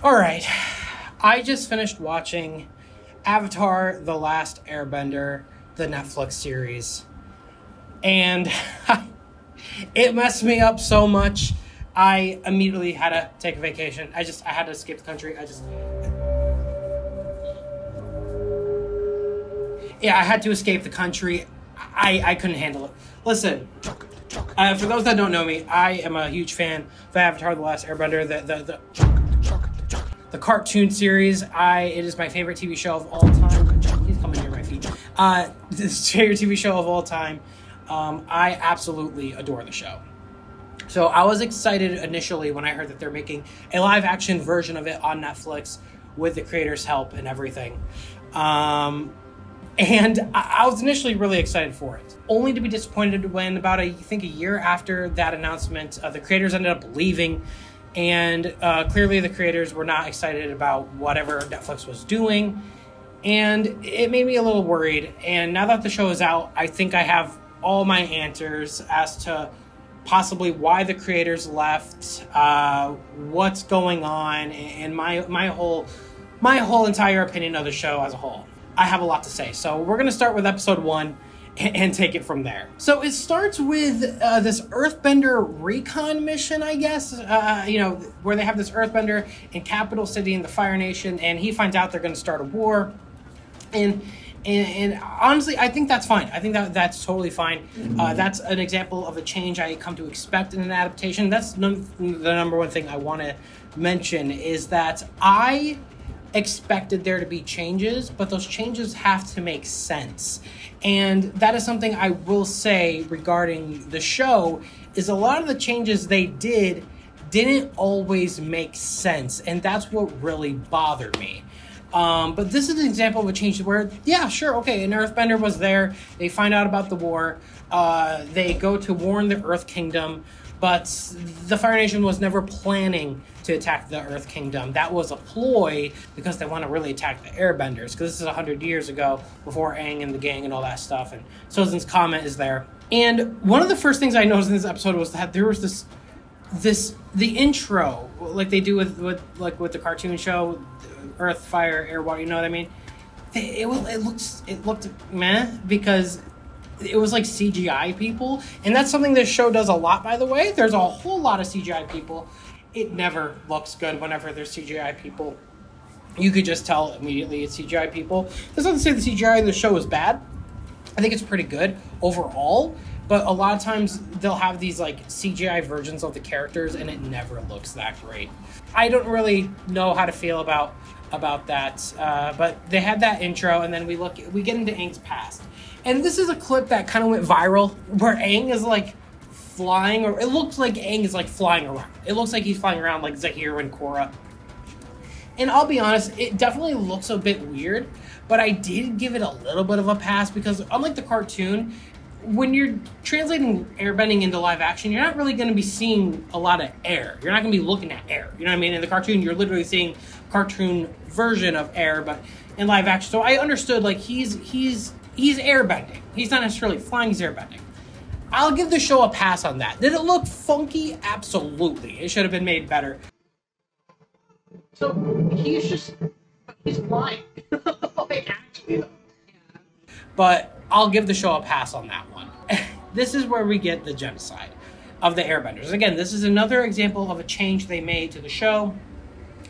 All right. I just finished watching Avatar The Last Airbender, the Netflix series. And it messed me up so much. I immediately had to take a vacation. I just I had to escape the country. I just Yeah, I had to escape the country. I I couldn't handle it. Listen, uh, for those that don't know me, I am a huge fan of Avatar: The Last Airbender. The the the, the cartoon series. I it is my favorite TV show of all time. He's coming near my feet. Uh, this favorite TV show of all time. Um, I absolutely adore the show. So I was excited initially when I heard that they're making a live action version of it on Netflix with the creators' help and everything. Um, and I, was initially really excited for it, only to be disappointed when about a, I think a year after that announcement, uh, the creators ended up leaving, and uh, clearly the creators were not excited about whatever Netflix was doing, and it made me a little worried. And now that the show is out, I think I have all my answers as to possibly why the creators left, uh, what's going on, and my my whole my whole entire opinion of the show as a whole. I have a lot to say, so we're gonna start with episode one and, take it from there. So it starts with uh, this Earthbender recon mission, I guess. Uh, you know, where they have this Earthbender in Capital City in the Fire Nation, and he finds out they're gonna start a war, and and, and, honestly, I think that's fine. I think that that's totally fine. Uh, that's an example of a change I come to expect in an adaptation. That's num- the number one thing I want to mention is that I expected there to be changes, but those changes have to make sense. And that is something I will say regarding the show is a lot of the changes they did didn't always make sense, and that's what really bothered me. Um, but this is an example of a change where, yeah, sure, okay, an Earthbender was there. They find out about the war. Uh, they go to warn the Earth Kingdom, but the Fire Nation was never planning to attack the Earth Kingdom. That was a ploy because they want to really attack the Airbenders. Because this is hundred years ago, before Aang and the gang and all that stuff. And Sozin's comet is there. And one of the first things I noticed in this episode was that there was this this the intro like they do with with like with the cartoon show earth fire air water you know what i mean it, it, it looks it looked meh because it was like cgi people and that's something this show does a lot by the way. There's a whole lot of cgi people. It never looks good whenever there's cgi people. You could just tell immediately it's cgi people. That's not to say the cgi in the show is bad. I think it's pretty good overall but a lot of times they'll have these like CGI versions of the characters and it never looks that great. I don't really know how to feel about about that, uh, but they had that intro and then we look we get into Aang's past, and this is a clip that kind of went viral where Aang is like flying or it looks like Aang is like flying around. It looks like he's flying around like Zahir and Korra. And I'll be honest, it definitely looks a bit weird, but I did give it a little bit of a pass because unlike the cartoon, when you're translating airbending into live action, you're not really going to be seeing a lot of air. You're not going to be looking at air. You know what I mean? In the cartoon, you're literally seeing cartoon version of air, but in live action. So I understood like he's he's he's airbending. He's not necessarily flying. He's airbending. I'll give the show a pass on that. Did it look funky? Absolutely. It should have been made better. So he's just he's flying. like actually. But I'll give the show a pass on that one. this is where we get the genocide of the airbenders. Again, this is another example of a change they made to the show.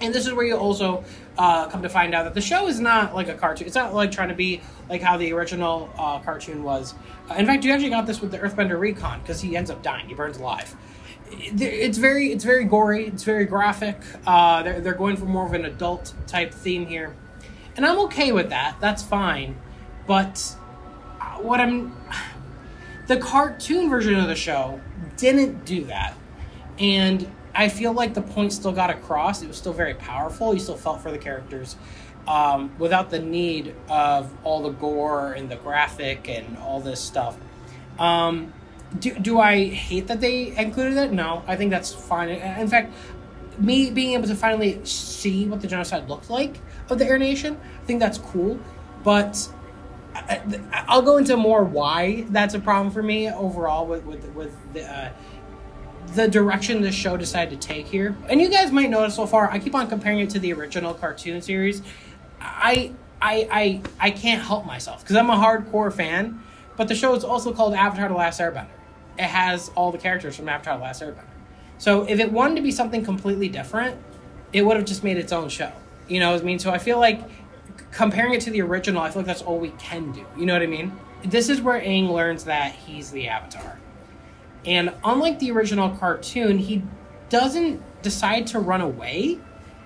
And this is where you also uh, come to find out that the show is not like a cartoon. It's not like trying to be like how the original uh, cartoon was. Uh, in fact, you actually got this with the Earthbender Recon because he ends up dying. He burns alive. It's very, it's very gory. It's very graphic. Uh, they're, they're going for more of an adult type theme here, and I'm okay with that. That's fine. But what I'm the cartoon version of the show didn't do that. And I feel like the point still got across. It was still very powerful. You still felt for the characters um, without the need of all the gore and the graphic and all this stuff. Um, do, do I hate that they included it? No, I think that's fine. In fact, me being able to finally see what the genocide looked like of the Air Nation, I think that's cool. But I'll go into more why that's a problem for me overall with with with the, uh, the direction the show decided to take here. And you guys might notice so far, I keep on comparing it to the original cartoon series. I I I I can't help myself because I'm a hardcore fan, but the show is also called Avatar: The Last Airbender. It has all the characters from Avatar: The Last Airbender. So if it wanted to be something completely different, it would have just made its own show. You know what I mean? So I feel like comparing it to the original, I feel like that's all we can do. You know what I mean? This is where Aang learns that he's the Avatar. And unlike the original cartoon, he doesn't decide to run away.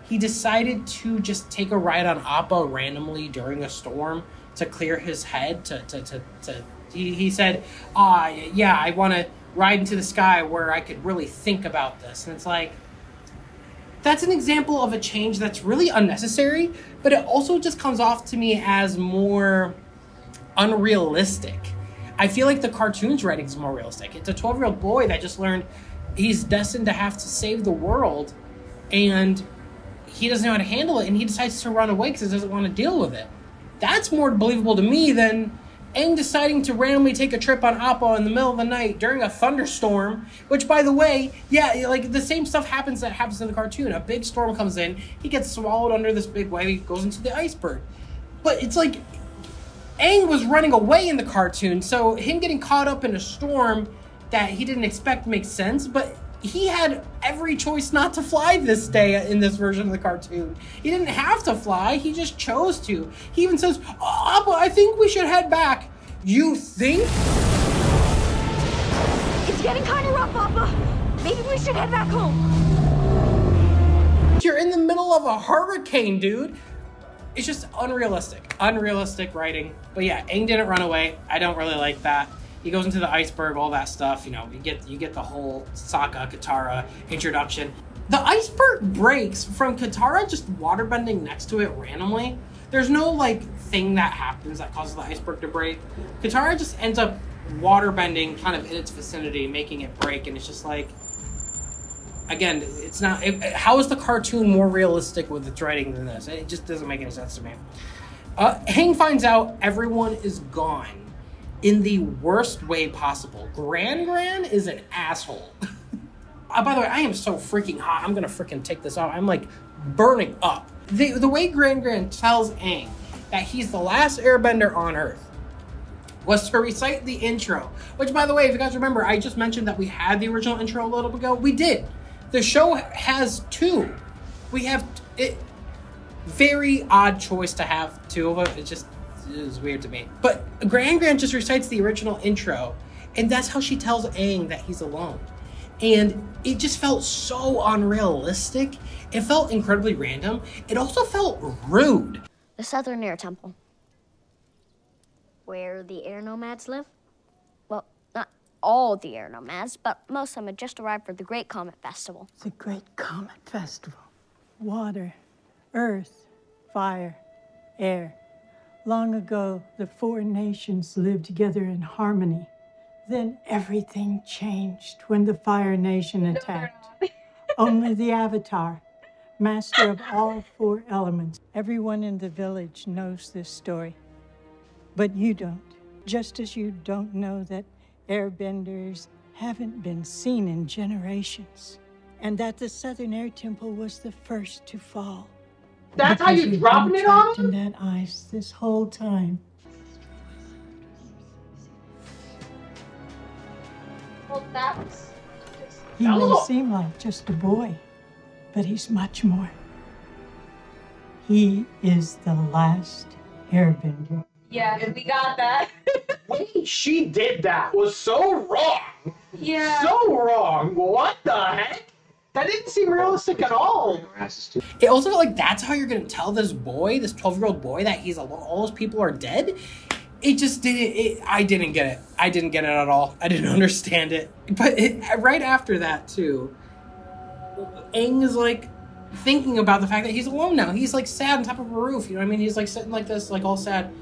He decided to just take a ride on Appa randomly during a storm to clear his head. To, to, to, to he, he said, ah, yeah, I want to ride into the sky where I could really think about this. And it's like, that's an example of a change that's really unnecessary, but it also just comes off to me as more unrealistic. I feel like the cartoon's writing is more realistic. It's a 12 year old boy that just learned he's destined to have to save the world and he doesn't know how to handle it and he decides to run away because he doesn't want to deal with it. That's more believable to me than Aang deciding to randomly take a trip on Appa in the middle of the night during a thunderstorm, which, by the way, yeah, like the same stuff happens that happens in the cartoon. A big storm comes in, he gets swallowed under this big wave, he goes into the iceberg. But it's like Aang was running away in the cartoon, so him getting caught up in a storm that he didn't expect makes sense, but he had every choice not to fly this day in this version of the cartoon. He didn't have to fly, he just chose to. He even says, ah, oh, Appa, I think we should head back. You think? It's getting kind of rough, Appa. Maybe we should head back home. You're in the middle of a hurricane, dude. It's just unrealistic. Unrealistic writing. But yeah, Aang didn't run away. I don't really like that he goes into the iceberg, all that stuff. You know, you get you get the whole Sokka Katara introduction. The iceberg breaks from Katara just waterbending next to it randomly. There's no like thing that happens that causes the iceberg to break. Katara just ends up waterbending kind of in its vicinity, making it break, and it's just like again, it's not. It, how is the cartoon more realistic with its writing than this? It just doesn't make any sense to me. Uh, Aang finds out everyone is gone in the worst way possible. Gran Gran is an asshole. uh, by the way, I am so freaking hot. I'm gonna freaking take this off. I'm like burning up. The, the way Gran Gran tells Aang that he's the last airbender on Earth was to recite the intro. Which, by the way, if you guys remember, I just mentioned that we had the original intro a little bit ago. We did. The show has two. We have it. Very odd choice to have two of them. It just is weird to me. But Gran Gran just recites the original intro, and that's how she tells Aang that he's alone. And it just felt so unrealistic. It felt incredibly random. It also felt rude. The Southern Air Temple. Where the air nomads live? Well, not all the air nomads, but most of them had just arrived for the Great Comet Festival. The Great Comet Festival. Water, earth, fire, air. Long ago, the four nations lived together in harmony. Then everything changed when the Fire Nation attacked. Only the Avatar, master of all four elements. Everyone in the village knows this story. But you don't. Just as you don't know that airbenders haven't been seen in generations. And that the Southern Air Temple was the first to fall. That's how you dropping it on in that ice this whole time. Well, that's. He may seem like just a boy, but he's much more. He is the last airbender. Yeah, we got that. the way she did that was so wrong. Yeah. So wrong. What the heck? That didn't seem realistic at all. It also felt like that's how you're gonna tell this boy, this 12 year old boy, that he's alone. All those people are dead. It just didn't. It, I didn't get it. I didn't get it at all. I didn't understand it. But it, right after that too, Aang is like thinking about the fact that he's alone now. He's like sad on top of a roof. You know what I mean? He's like sitting like this, like all sad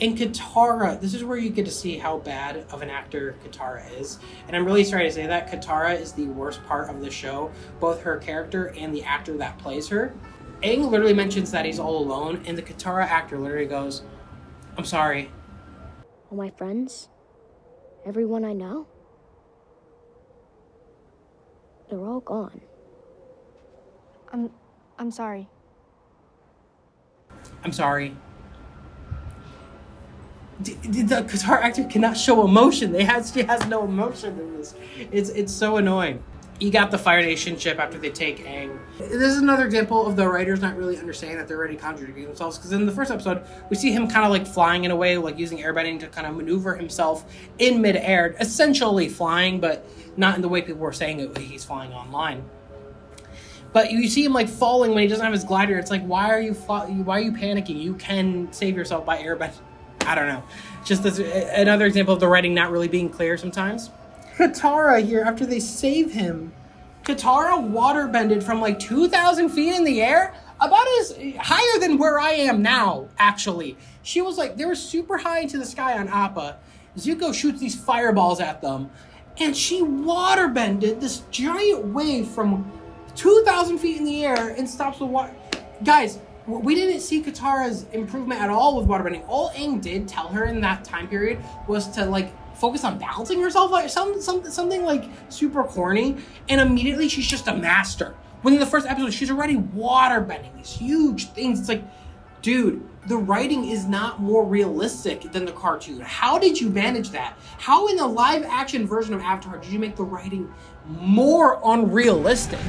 and Katara, this is where you get to see how bad of an actor Katara is. And I'm really sorry to say that. Katara is the worst part of the show, both her character and the actor that plays her. Aang literally mentions that he's all alone, and the Katara actor literally goes, I'm sorry. All my friends, everyone I know. They're all gone. I'm I'm sorry. I'm sorry. The Katara actor cannot show emotion. They has she has no emotion in this. It's it's so annoying. You got the Fire Nation ship after they take Aang. This is another example of the writers not really understanding that they're already contradicting themselves. Because in the first episode, we see him kind of like flying in a way, like using airbending to kind of maneuver himself in midair, essentially flying, but not in the way people were saying it. He's flying online. But you see him like falling when he doesn't have his glider. It's like, why are you why are you panicking? You can save yourself by airbending. I don't know. Just this, another example of the writing not really being clear sometimes. Katara here, after they save him, Katara waterbended from like 2,000 feet in the air, about as higher than where I am now, actually. She was like, they were super high into the sky on Appa. Zuko shoots these fireballs at them, and she waterbended this giant wave from 2,000 feet in the air and stops the water. Guys, we didn't see Katara's improvement at all with waterbending. All Aang did tell her in that time period was to like focus on balancing herself, like some, some something like super corny, and immediately she's just a master. Within the first episode, she's already waterbending these huge things. It's like, dude, the writing is not more realistic than the cartoon. How did you manage that? How in the live action version of Avatar did you make the writing more unrealistic?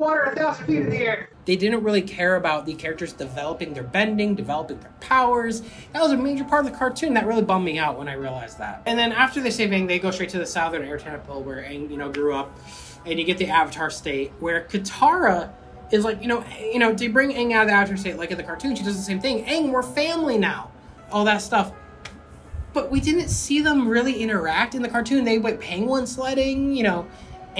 Water a thousand feet in the air. They didn't really care about the characters developing their bending, developing their powers. That was a major part of the cartoon that really bummed me out when I realized that. And then after they save Aang, they go straight to the southern air temple where Aang, you know, grew up, and you get the Avatar state where Katara is like, you know, you know, to bring Aang out of the Avatar state, like in the cartoon, she does the same thing. Aang, we're family now. All that stuff but we didn't see them really interact in the cartoon. They went penguin sledding, you know.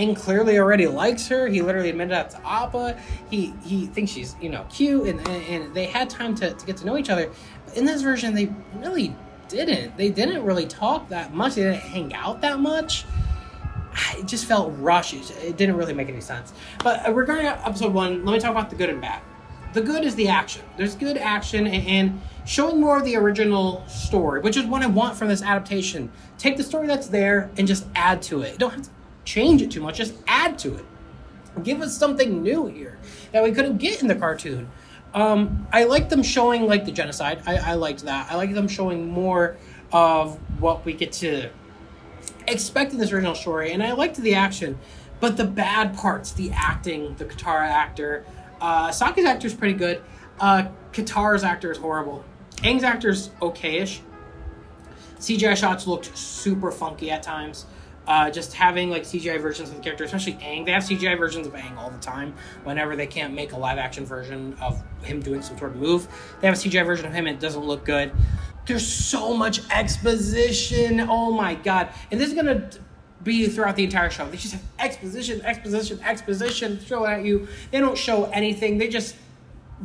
Aang clearly already likes her. He literally admitted that to Appa. He he thinks she's you know cute, and and, and they had time to, to get to know each other. But in this version, they really didn't. They didn't really talk that much. They didn't hang out that much. It just felt rushed. It didn't really make any sense. But uh, regarding episode one, let me talk about the good and bad. The good is the action. There's good action and, and showing more of the original story, which is what I want from this adaptation. Take the story that's there and just add to it. You don't have to change it too much, just add to it. Give us something new here that we couldn't get in the cartoon. Um, I like them showing like the genocide. I, I liked that. I like them showing more of what we get to expect in this original story, and I liked the action. But the bad parts, the acting, the Katara actor, uh, Saki's actor is pretty good. Uh, Katara's actor is horrible. Aang's actor's okayish. CGI shots looked super funky at times. Uh, just having like CGI versions of the character, especially Aang. They have CGI versions of Aang all the time. Whenever they can't make a live action version of him doing some sort of move, they have a CGI version of him. And it doesn't look good. There's so much exposition. Oh my god! And this is gonna be throughout the entire show. They just have exposition, exposition, exposition thrown at you. They don't show anything. They just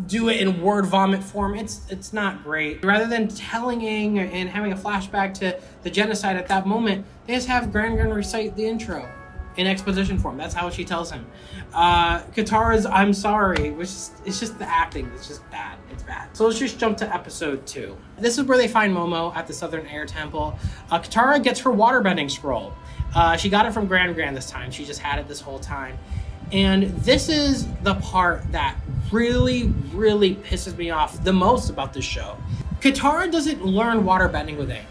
do it in word vomit form. It's it's not great. Rather than telling and having a flashback to the genocide at that moment, they just have Gran Gran recite the intro in exposition form. That's how she tells him. Uh, Katara's "I'm sorry," which is it's just the acting. It's just bad. It's bad. So let's just jump to episode two. This is where they find Momo at the Southern Air Temple. Uh, Katara gets her waterbending scroll. Uh, she got it from Gran Gran this time. She just had it this whole time. And this is the part that really, really pisses me off the most about this show. Katara doesn't learn waterbending with Aang.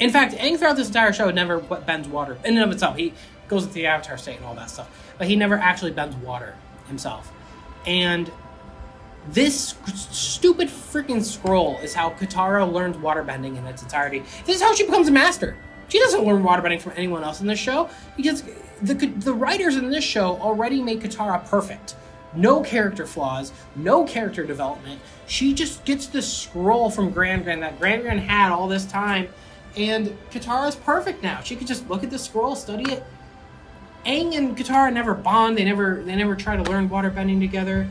In fact, Aang throughout this entire show never bends water in and of itself. He goes into the Avatar state and all that stuff, but he never actually bends water himself. And this stupid freaking scroll is how Katara learns waterbending in its entirety. This is how she becomes a master. She doesn't learn waterbending from anyone else in this show because the the writers in this show already made Katara perfect. No character flaws, no character development. She just gets this scroll from Gran Gran that Gran Gran had all this time, and Katara's perfect now. She could just look at the scroll, study it. Aang and Katara never bond. They never they never try to learn waterbending together,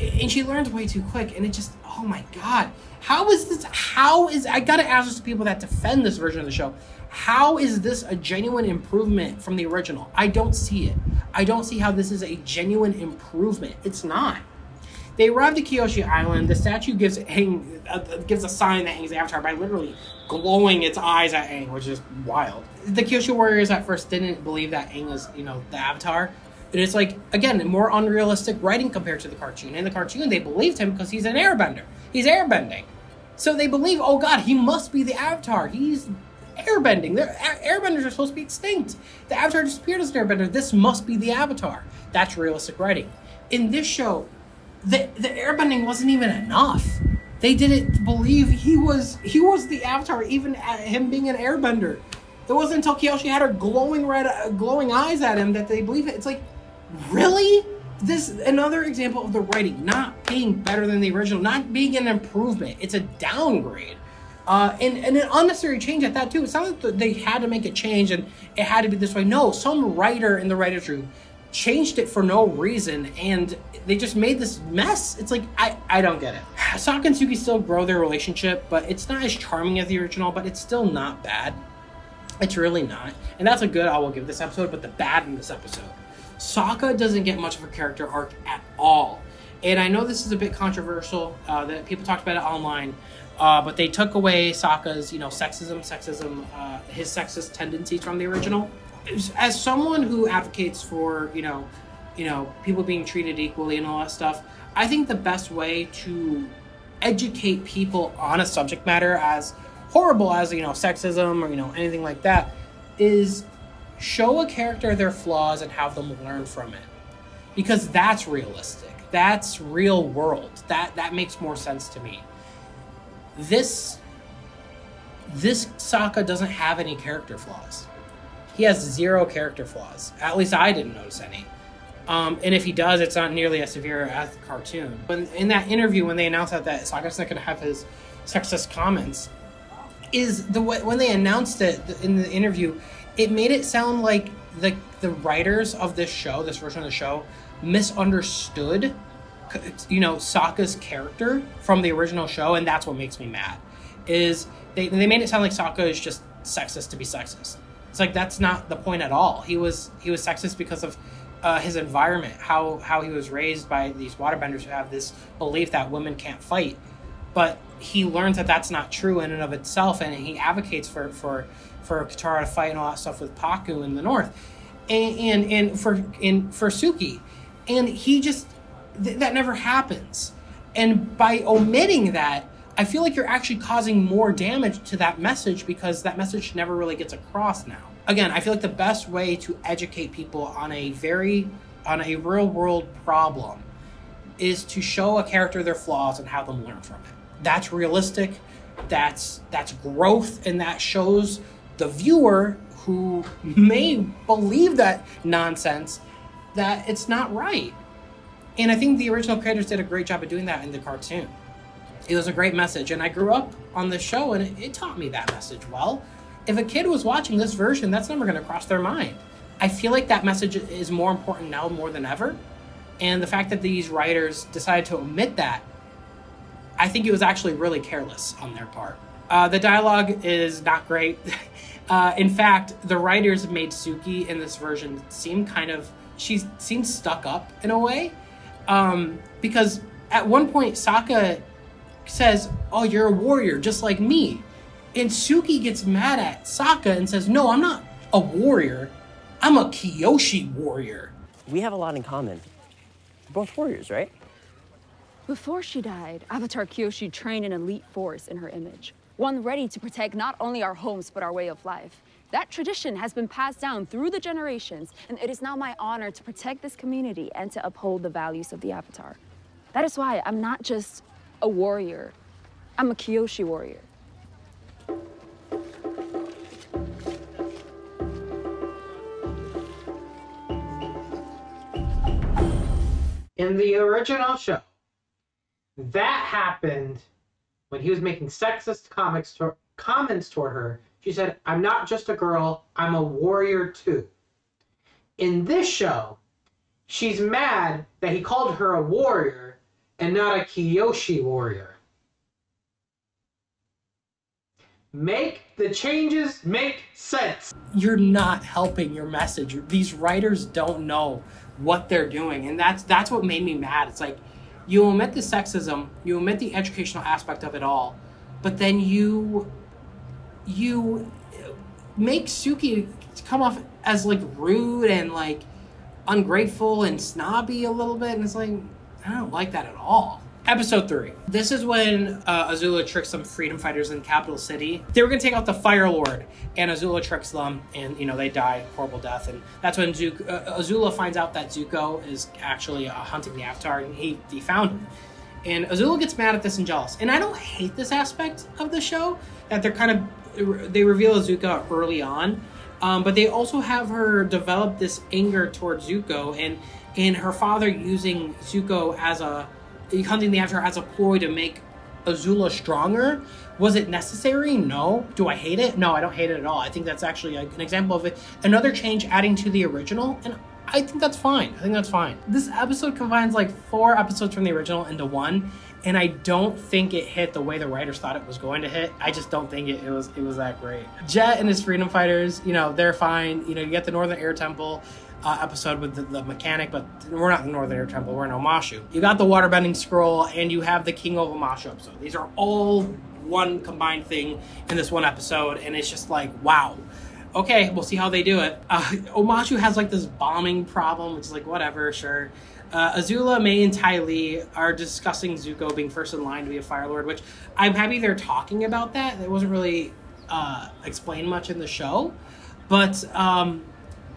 and she learns way too quick. And it just oh my god, how is this? How is I gotta ask this to people that defend this version of the show? How is this a genuine improvement from the original? I don't see it. I don't see how this is a genuine improvement. It's not. They arrive at Kyoshi Island. The statue gives Aang, uh, gives a sign that Aang's avatar by literally glowing its eyes at Aang, which is wild. The Kyoshi warriors at first didn't believe that Aang was, you know, the avatar. And it's like, again, more unrealistic writing compared to the cartoon. In the cartoon, they believed him because he's an airbender. He's airbending. So they believe, oh god, he must be the avatar. He's airbending. They're, airbenders are supposed to be extinct. The avatar disappeared as an airbender. This must be the avatar. That's realistic writing. In this show, the, the airbending wasn't even enough. They didn't believe he was he was the avatar, even him being an airbender. It wasn't until Kyoshi had her glowing red, uh, glowing eyes at him that they believe it. It's like, really? This another example of the writing not being better than the original, not being an improvement. It's a downgrade. Uh, and, and an unnecessary change at that too. It's not that they had to make a change and it had to be this way. No, some writer in the writer's room changed it for no reason and they just made this mess. It's like I, I don't get it. Sokka and Suki still grow their relationship, but it's not as charming as the original, but it's still not bad. It's really not. And that's a good I will give this episode, but the bad in this episode. Sokka doesn't get much of a character arc at all. And I know this is a bit controversial, uh, that people talked about it online, uh, but they took away Sokka's, you know, sexism, sexism, uh, his sexist tendencies from the original. As someone who advocates for, you know, you know, people being treated equally and all that stuff, I think the best way to educate people on a subject matter as horrible as you know sexism or you know anything like that is show a character their flaws and have them learn from it. Because that's realistic. That's real world. That that makes more sense to me this this Sokka doesn't have any character flaws. He has zero character flaws. At least i didn't notice any. Um, and if he does, it's not nearly as severe as the cartoon. When in that interview, when they announced that that Sokka's not going to have his sexist comments, is the way when they announced it in the interview, it made it sound like the the writers of this show, this version of the show, misunderstood, you know, Sokka's character from the original show, and that's what makes me mad. Is they they made it sound like Sokka is just sexist to be sexist. It's like that's not the point at all. He was he was sexist because of uh, his environment, how how he was raised by these waterbenders who have this belief that women can't fight, but he learns that that's not true in and of itself, and he advocates for for for Katara to fight and all that stuff with Pakku in the north, and and, and for in for Suki, and he just th- that never happens, and by omitting that. I feel like you're actually causing more damage to that message because that message never really gets across now. Again, I feel like the best way to educate people on a very on a real world problem is to show a character their flaws and have them learn from it that's realistic that's that's growth and that shows the viewer who may believe that nonsense that it's not right and i think the original creators did a great job of doing that in the cartoon it was a great message and i grew up on the show and it, it taught me that message well if a kid was watching this version that's never going to cross their mind i feel like that message is more important now more than ever and the fact that these writers decided to omit that I think it was actually really careless on their part. Uh, the dialogue is not great. Uh, in fact, the writers made Suki in this version seem kind of she seems stuck up in a way, um, because at one point Sokka says, "Oh, you're a warrior just like me," and Suki gets mad at Sokka and says, "No, I'm not a warrior. I'm a Kyoshi warrior." We have a lot in common. We're both warriors, right? Before she died, Avatar Kyoshi trained an elite force in her image. One ready to protect not only our homes, but our way of life. That tradition has been passed down through the generations, and it is now my honor to protect this community and to uphold the values of the Avatar. That is why I'm not just a warrior, I'm a Kyoshi warrior. In the original show, that happened when he was making sexist comics to, comments toward her. She said, I'm not just a girl, I'm a warrior too. In this show, she's mad that he called her a warrior and not a Kyoshi warrior. Make the changes make sense. you're not helping your message. These writers don't know what they're doing, and that's that's what made me mad. It's like you omit the sexism, you omit the educational aspect of it all, but then you you make Suki come off as like rude and like ungrateful and snobby a little bit, and it's like I don't like that at all. Episode three. This is when uh, Azula tricks some freedom fighters in Capital City. They were gonna take out the Fire Lord, and Azula tricks them, and you know they die horrible death. And that's when Zuko, uh, Azula finds out that Zuko is actually uh, hunting the Avatar, and he, he found him. And Azula gets mad at this and jealous. And I don't hate this aspect of the show that they're kind of they reveal Zuko early on, um, but they also have her develop this anger towards Zuko and and her father using Zuko as a hunting the Avatar as a ploy to make Azula stronger. Was it necessary? No. Do I hate it? No, I don't hate it at all. I think that's actually a- an example of it. Another change adding to the original, and I think that's fine. I think that's fine. This episode combines like four episodes from the original into one, and I don't think it hit the way the writers thought it was going to hit. I just don't think it, it was it was that great. Jet and his freedom fighters, you know, they're fine. You know, you get the Northern Air Temple uh, episode with the, the mechanic, but we're not in Northern Air Temple, we're in Omashu. You got the waterbending scroll, and you have the King of Omashu episode. These are all one combined thing in this one episode, and it's just like, wow. Okay, we'll see how they do it. Uh, Omashu has like this bombing problem, which is like, whatever, sure. Uh, Azula, Mai, and Ty Lee are discussing Zuko being first in line to be a Fire Lord, which I'm happy they're talking about that. It wasn't really uh, explained much in the show. But um,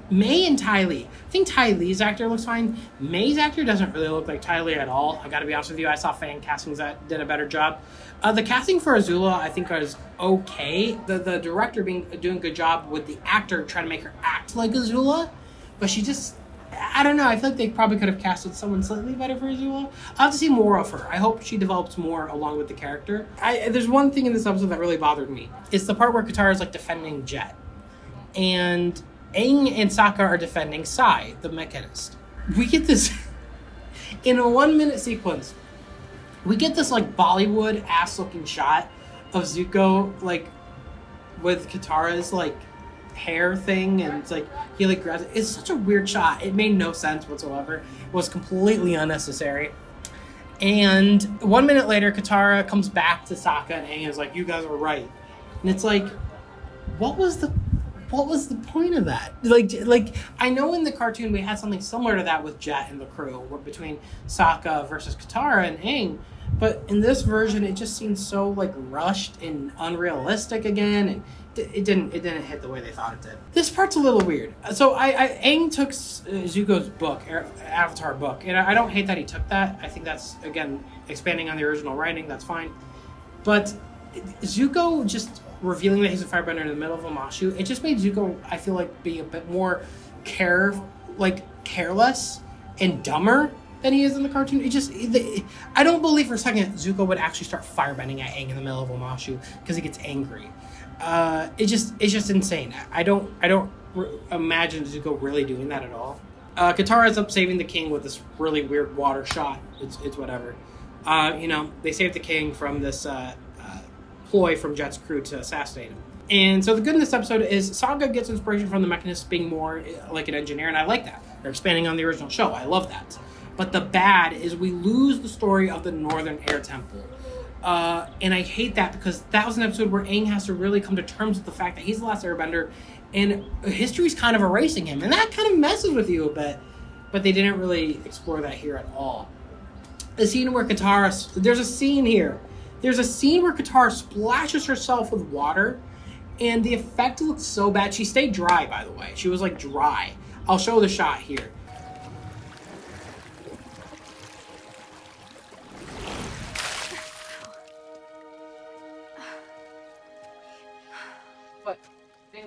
Mai and Ty Lee. I think Ty Lee's actor looks fine. Mai's actor doesn't really look like Ty Lee at all. I gotta be honest with you, I saw fan castings that did a better job. Uh, the casting for Azula, I think, is okay. The the director being doing a good job with the actor trying to make her act like Azula, but she just. I don't know. I feel like they probably could have casted someone slightly better for Azula. I'll have to see more of her. I hope she develops more along with the character. I, there's one thing in this episode that really bothered me. It's the part where Katara is like defending Jet and Aang and Sokka are defending Sai, the mechanist. We get this in a one minute sequence. We get this like Bollywood ass looking shot of Zuko like with Katara's like hair thing and it's like he like grabs it. It's such a weird shot. It made no sense whatsoever. It was completely unnecessary. And one minute later, Katara comes back to Sokka and Aang is like, "You guys were right," and it's like, what was the what was the point of that? Like, like I know in the cartoon we had something similar to that with Jet and the crew, between Sokka versus Katara and Aang, but in this version it just seems so like rushed and unrealistic again, and it didn't it didn't hit the way they thought it did. This part's a little weird. So I, I Aang took uh, Zuko's book, Avatar book, and I don't hate that he took that. I think that's again expanding on the original writing. That's fine, but Zuko just revealing that he's a firebender in the middle of Omashu, it just made Zuko, I feel like, be a bit more care, like careless and dumber than he is in the cartoon. It just, the, I don't believe for a second Zuko would actually start firebending at Aang in the middle of a Omashu because he gets angry. Uh, it just, it's just insane. I don't, I don't re- imagine Zuko really doing that at all. Uh, Katara ends up saving the king with this really weird water shot. It's, it's whatever. Uh, you know, they saved the king from this uh, uh, ploy from Jet's crew to assassinate him. And so the good in this episode is Sokka gets inspiration from the Mechanist being more uh, like an engineer, and I like that. They're expanding on the original show. I love that. But the bad is we lose the story of the Northern Air Temple. Uh, and I hate that because that was an episode where Aang has to really come to terms with the fact that he's the last airbender and history's kind of erasing him. And that kind of messes with you a bit. But they didn't really explore that here at all. The scene where Katara, there's a scene here. There's a scene where Katara splashes herself with water, and the effect looks so bad. She stayed dry, by the way. She was like dry. I'll show the shot here.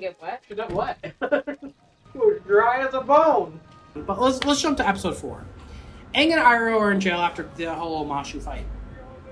Get wet? You got wet. you were dry as a bone. But let's let's jump to episode four. Aang and Iroh are in jail after the whole Mashu fight.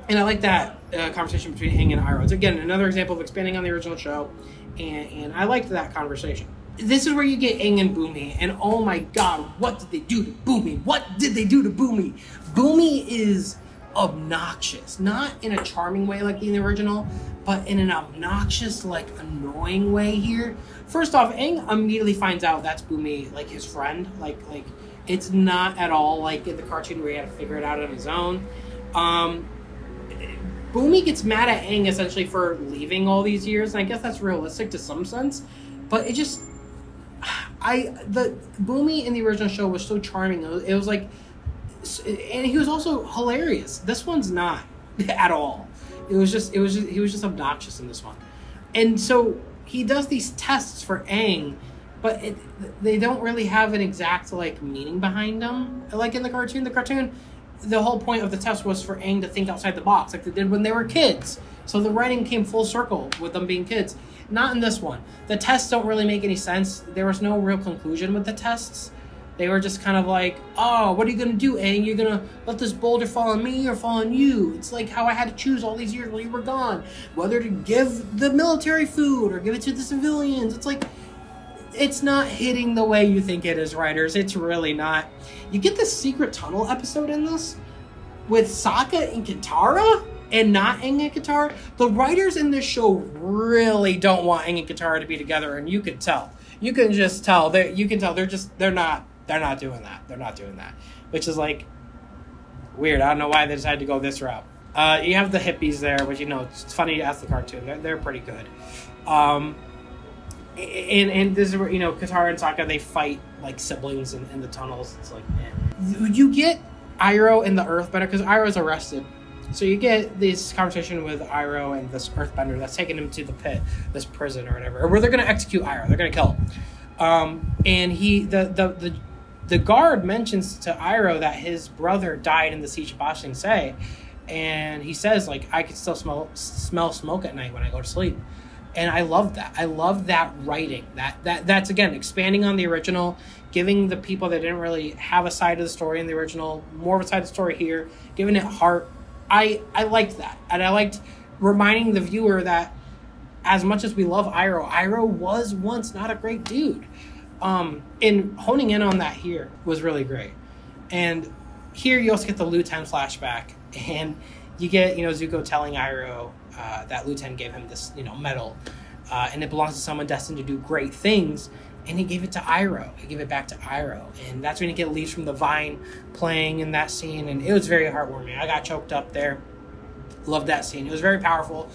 And I like that uh, conversation between Aang and Iroh. It's again another example of expanding on the original show, and, and I liked that conversation. This is where you get Aang and Bumi, and oh my god, what did they do to Bumi? What did they do to Bumi? Bumi is obnoxious. Not in a charming way like in the original, but in an obnoxious, like annoying way here. First off, Aang immediately finds out that's Bumi, like his friend. Like like it's not at all like in the cartoon where he had to figure it out on his own. Um, Bumi gets mad at Aang essentially for leaving all these years, and I guess that's realistic to some sense. But it just, I the Bumi in the original show was so charming. It was, it was like, and he was also hilarious. This one's not at all. It was just, it was just, he was just obnoxious in this one, and so he does these tests for Aang, but it, they don't really have an exact like meaning behind them. Like in the cartoon, the cartoon the whole point of the test was for Aang to think outside the box, like they did when they were kids. So the writing came full circle with them being kids. Not in this one. The tests don't really make any sense. There was no real conclusion with the tests. They were just kind of like, oh, what are you gonna do, Aang? You're gonna let this boulder fall on me or fall on you? It's like how I had to choose all these years while you were gone, whether to give the military food or give it to the civilians. It's like it's not hitting the way you think it is, writers. It's really not. You get the secret tunnel episode in this with Sokka and Katara and not Aang and Katara. The writers in this show really don't want Aang and Katara to be together, and you can tell. You can just tell. They you can tell they're just they're not they're not doing that. They're not doing that, which is like weird. I don't know why they decided to go this route. Uh, you have the hippies there, which you know it's funny to ask the cartoon. They're, they're pretty good. Um, and and this is where you know Katara and Sokka they fight like siblings in, in the tunnels. It's like man. you get Iroh and the Earthbender because Iroh's arrested. So you get this conversation with Iroh and this Earthbender that's taking him to the pit, this prison or whatever, where they're gonna execute Iroh. They're gonna kill him. Um, and he the, the the the guard mentions to Iroh that his brother died in the siege of Ba Sing Se, and he says like I can still smell smell smoke at night when I go to sleep and I love that. I love that writing. That that that's again expanding on the original, giving the people that didn't really have a side of the story in the original more of a side of the story here, giving it heart. I I liked that, and I liked reminding the viewer that as much as we love Iroh, Iroh was once not a great dude. Um, and honing in on that here was really great. And here you also get the Lu flashback, and you get you know Zuko telling Iroh uh, that Lu gave him this, you know, medal, uh, and it belongs to someone destined to do great things. And he gave it to Iroh. He gave it back to Iroh, and that's when you get leaves from the vine playing in that scene, and it was very heartwarming. I got choked up there. Loved that scene. It was very powerful.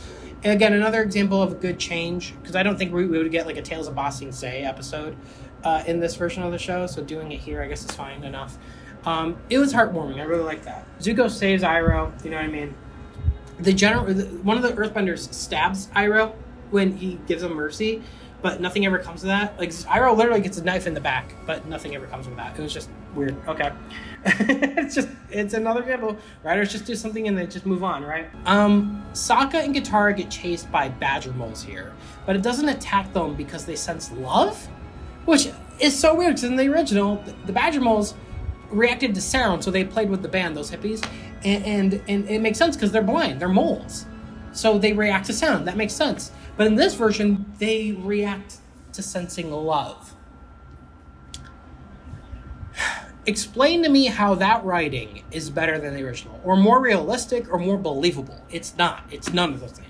And again, another example of a good change because I don't think we, we, would get like a Tales of Ba Say episode uh, in this version of the show. So doing it here, I guess, is fine enough. Um, it was heartwarming. I really like that. Zuko saves Iroh. You know what I mean? the general one of the earthbenders stabs Iroh when he gives him mercy, but nothing ever comes of that. Like Iroh literally gets a knife in the back, but nothing ever comes of that. It was just weird. Okay. it's just it's another example. Writers just do something and they just move on, right? Um Sokka and Katara get chased by badger moles here, but it doesn't attack them because they sense love? Which is so weird because in the original, the badger moles reacted to sound, so they played with the band, those hippies, and and, and it makes sense because they're blind, they're moles, so they react to sound. That makes sense. But in this version, they react to sensing love. Explain to me how that writing is better than the original, or more realistic, or more believable. It's not. It's none of those things.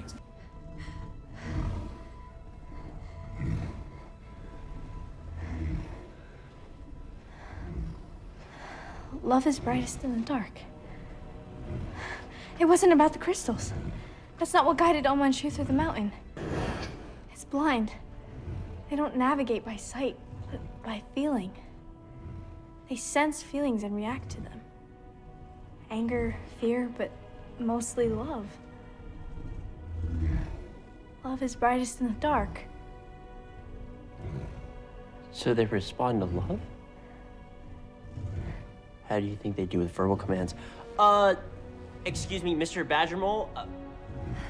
Love is brightest in the dark. It wasn't about the crystals. That's not what guided Oma and Shu through the mountain. It's blind. They don't navigate by sight, but by feeling. They sense feelings and react to them. Anger, fear, but mostly love. Love is brightest in the dark. So they respond to love? How do you think they do with verbal commands? Uh, excuse me, Mr. Badgermole. Uh,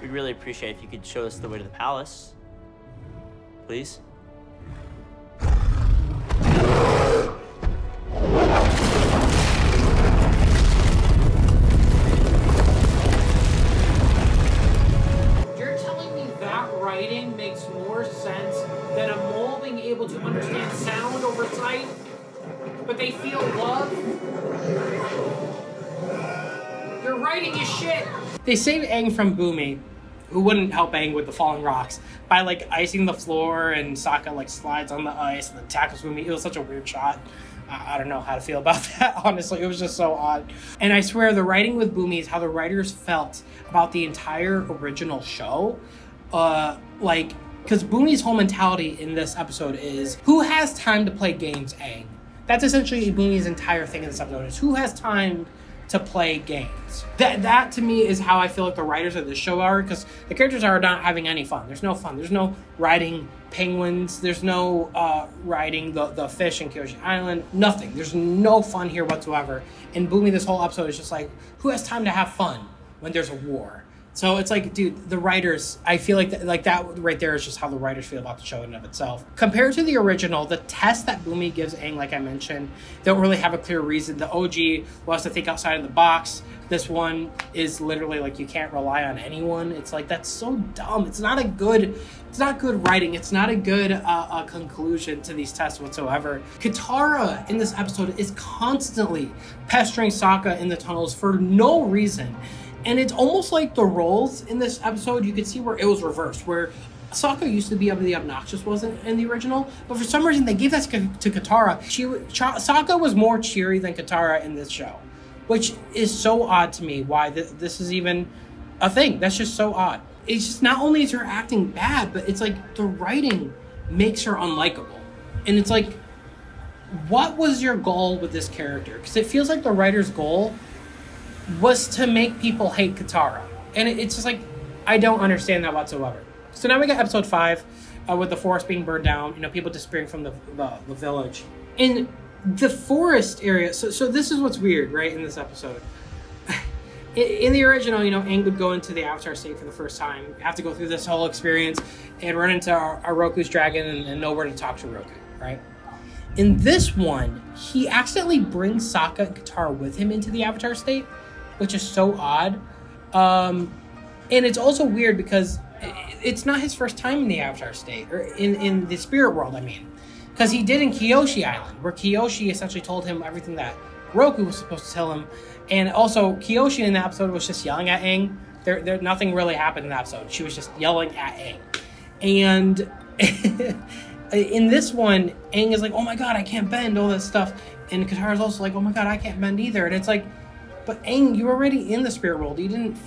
we'd really appreciate if you could show us the way to the palace. Please? They save Aang from Bumi, who wouldn't help Aang with the falling rocks by like icing the floor, and Sokka like slides on the ice and then tackles Bumi. It was such a weird shot. I don't know how to feel about that. Honestly, it was just so odd. And I swear, the writing with Bumi is how the writers felt about the entire original show. Uh, like, because Bumi's whole mentality in this episode is who has time to play games, Aang? That's essentially Bumi's entire thing in this episode is who has time to play games. That that to me is how I feel like the writers of this show are because the characters are not having any fun. There's no fun. There's no riding penguins. There's no uh, riding the, the fish in Kyoshi Island. Nothing. There's no fun here whatsoever. And Bumi, this whole episode is just like, who has time to have fun when there's a war? So it's like, dude, the writers. I feel like that, like that right there is just how the writers feel about the show in and of itself. Compared to the original, the test that Bumi gives Aang, like I mentioned, don't really have a clear reason. The OG wants to think outside of the box. This one is literally like you can't rely on anyone. It's like that's so dumb. It's not a good. It's not good writing. It's not a good uh, uh, conclusion to these tests whatsoever. Katara in this episode is constantly pestering Sokka in the tunnels for no reason. And it's almost like the roles in this episode, you could see where it was reversed, where Sokka used to be the obnoxious, wasn't in the original, but for some reason they gave that to, Katara. She, Sokka was more cheery than Katara in this show, which is so odd to me. Why th- this is even a thing? That's just so odd. It's just not only is her acting bad, but it's like the writing makes her unlikable, and it's like, what was your goal with this character? Because it feels like the writer's goal was to make people hate Katara. And it, it's just like, I don't understand that whatsoever. So now we got episode five uh, with the forest being burned down, you know, people disappearing from the, the, the village. In the forest area, so, so this is what's weird, right, in this episode. In, the original, you know, Aang would go into the Avatar state for the first time, have to go through this whole experience, and run into our Roku's dragon and, and know where to talk to Roku, right? In this one, he accidentally brings Sokka and Katara with him into the Avatar state, which is so odd. Um, and it's also weird because it's not his first time in the Avatar state, or in, in the spirit world, I mean. Because he did in Kyoshi Island, where Kyoshi essentially told him everything that Roku was supposed to tell him. And also, Kyoshi in that episode was just yelling at Aang. There, there, nothing really happened in that episode. She was just yelling at Aang. And in this one, Aang is like, oh my god, I can't bend, all this stuff. And Katara's also like, oh my god, I can't bend either. And it's like, but Aang, you were already in the spirit world. You didn't,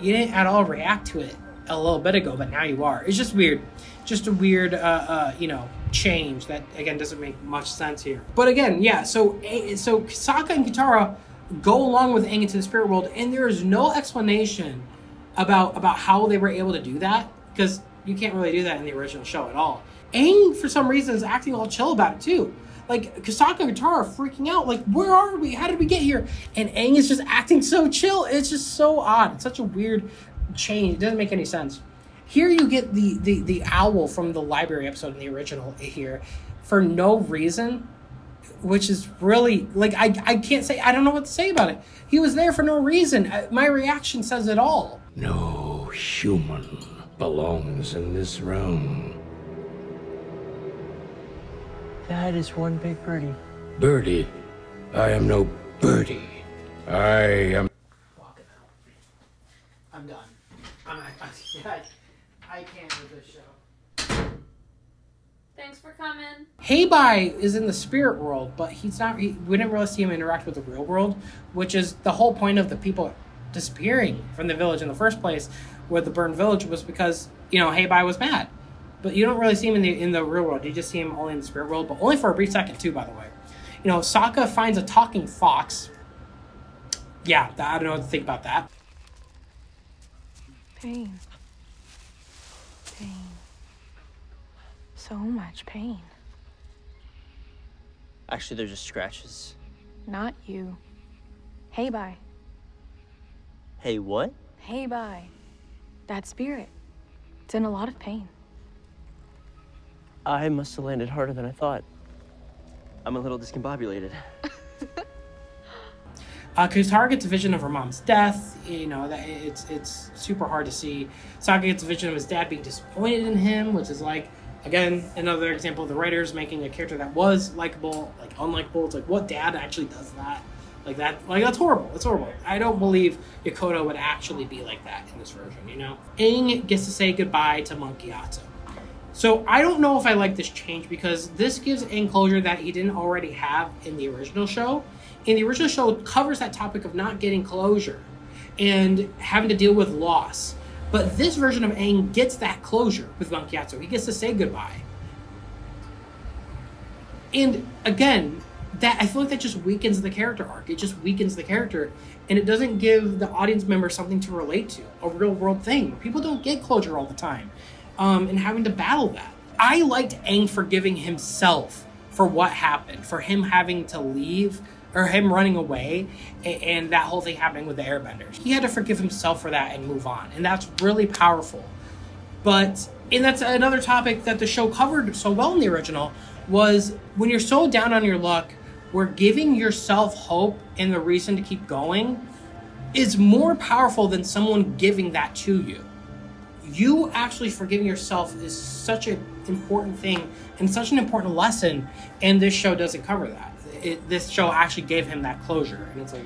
you didn't at all react to it a little bit ago, but now you are. It's just weird, just a weird, uh, uh, you know, change that again doesn't make much sense here. But again, yeah. So, so Sokka and Katara go along with Aang into the spirit world, and there is no explanation about about how they were able to do that because you can't really do that in the original show at all. Aang, for some reason, is acting all chill about it too. Like Sokka and Katara are freaking out. Like, where are we? How did we get here? And Aang is just acting so chill. It's just so odd. It's such a weird change. It doesn't make any sense. Here you get the the the owl from the library episode in the original here for no reason, which is really like I I can't say I don't know what to say about it. He was there for no reason. Uh, My reaction says it all. No human belongs in this room. That is one big birdie. Birdie, I am no birdie. I am. Walking out. I'm done. I'm I, I can't do this show. Thanks for coming. Hey Heibai is in the spirit world, but he's not. He, we didn't really see him interact with the real world, which is the whole point of the people disappearing from the village in the first place, where the burned village, was because you know Hey Heibai was mad. But you don't really see him in the in the real world. You just see him only in the spirit world, but only for a brief second too. By the way, you know Sokka finds a talking fox. Yeah, I don't know what to think about that. Pain. Pain. So much pain. Actually, they're just scratches. Not you. Hey, bye. Hey, what? Hey, bye. That spirit. It's in a lot of pain. I must have landed harder than I thought. I'm a little discombobulated. Uh, Katara gets a vision of her mom's death. You know that it's it's super hard to see. Sokka gets a vision of his dad being disappointed in him, which is like again another example of the writers making a character that was likable like unlikable. It's like what dad actually does that? Like that, like that's horrible. It's horrible. I don't believe Hakoda would actually be like that in this version. You know, Aang gets to say goodbye to Monk Gyatso. So I don't know if I like this change because this gives Aang closure that he didn't already have in the original show. And the original show covers that topic of not getting closure and having to deal with loss. But this version of Aang gets that closure with Monk Gyatso. He gets to say goodbye. And again, that I feel like that just weakens the character arc. It just weakens the character, and it doesn't give the audience member something to relate to, a real world thing. People don't get closure all the time, um, and having to battle that. I liked Aang forgiving himself for what happened, for him having to leave or him running away, and, and that whole thing happening with the Airbenders. He had to forgive himself for that and move on, and that's really powerful. But and that's another topic that the show covered so well in the original was when you're so down on your luck where giving yourself hope and the reason to keep going is more powerful than someone giving that to you. You actually forgiving yourself is such an important thing and such an important lesson, and this show doesn't cover that. It, this show actually gave him that closure, and it's like.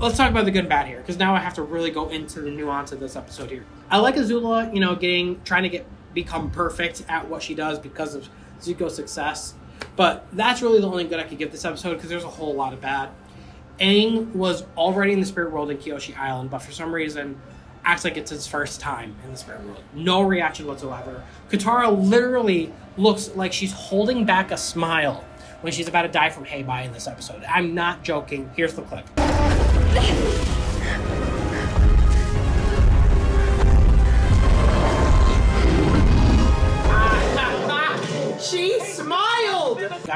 Let's talk about the good and bad here, because now I have to really go into the nuance of this episode here. I like Azula, you know, getting trying to get become perfect at what she does because of Zuko's success. But that's really the only good I could give this episode because there's a whole lot of bad. Aang was already in the spirit world in Kyoshi Island, but for some reason acts like it's his first time in the spirit world. No reaction whatsoever. Katara literally looks like she's holding back a smile when she's about to die from Heibai in this episode. I'm not joking. Here's the clip.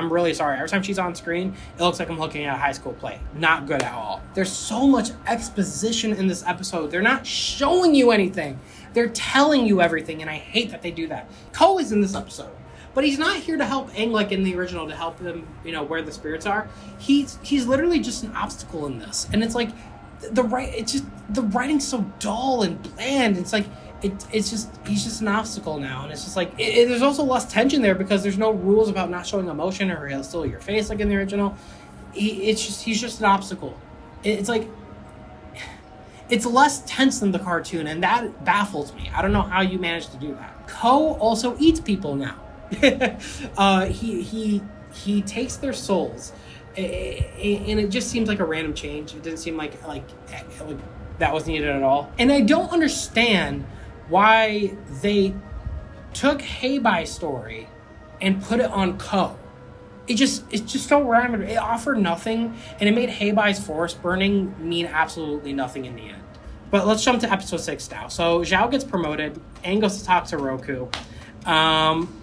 I'm really sorry. Every time she's on screen, it looks like I'm looking at a high school play. Not good at all. There's so much exposition in this episode. They're not showing you anything. They're telling you everything, and I hate that they do that. Ko is in this episode. But he's not here to help Aang like in the original to help him, you know, where the spirits are. He's he's literally just an obstacle in this. And it's like the right it's just the writing's so dull and bland. It's like it, it's just he's just an obstacle now, and it's just like it, it, there's also less tension there because there's no rules about not showing emotion or he'll your face like in the original. He, it's just he's just an obstacle. It, it's like it's less tense than the cartoon, and that baffles me. I don't know how you managed to do that. Ko also eats people now. uh, he he he takes their souls, and it just seems like a random change. It didn't seem like like, like that was needed at all, and I don't understand why they took Heibai's story and put it on Ko. It just it's just so random. It offered nothing, and it made Heibai's forest burning mean absolutely nothing in the end. But let's jump to episode six now. So Zhao gets promoted. Aang goes to talk to Roku. Um,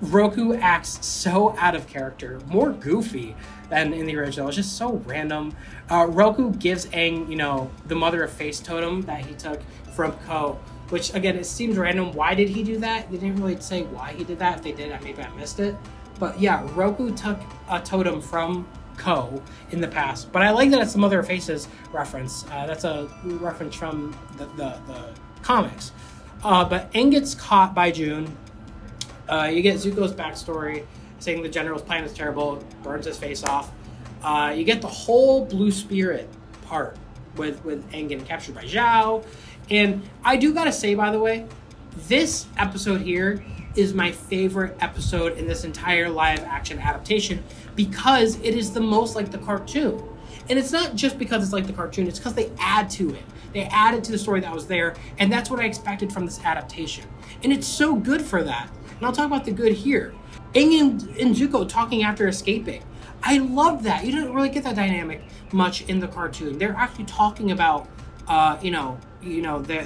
Roku acts so out of character, more goofy than in the original. It's just so random. Uh, Roku gives Aang, you know, the mother of face totem that he took from Ko, which again, it seems random. Why did he do that? They didn't really say why he did that. If they did, I maybe I missed it. But yeah, Roku took a totem from Ko in the past. But I like that it's the Mother of Faces reference. Uh, that's a reference from the, the, the comics. Uh, but Aang gets caught by June uh, you get Zuko's backstory, saying the general's plan is terrible, burns his face off. Uh, you get the whole Blue Spirit part with with Aang getting captured by Zhao, and I do gotta say, by the way, this episode here is my favorite episode in this entire live action adaptation because it is the most like the cartoon. And it's not just because it's like the cartoon, it's because they add to it. They added to the story that was there, and that's what I expected from this adaptation. And it's so good for that. And I'll talk about the good here. Aang and, Zuko talking after escaping. I love that. You don't really get that dynamic much in the cartoon. They're actually talking about, uh, you know, you know, their,